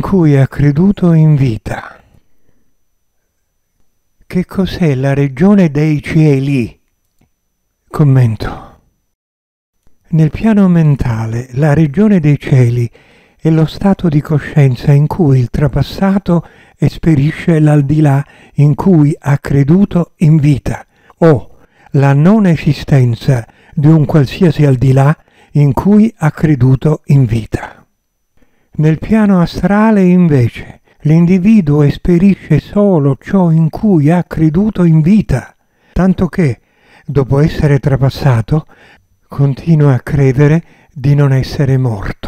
cui ha creduto in vita. Che cos'è la regione dei cieli? Commento. Nel piano mentale, la regione dei cieli è lo stato di coscienza in cui il trapassato esperisce l'aldilà in cui ha creduto in vita, o la non esistenza di un qualsiasi aldilà in cui ha creduto in vita. Nel piano astrale, invece, l'individuo esperisce solo ciò in cui ha creduto in vita, tanto che, dopo essere trapassato, continua a credere di non essere morto.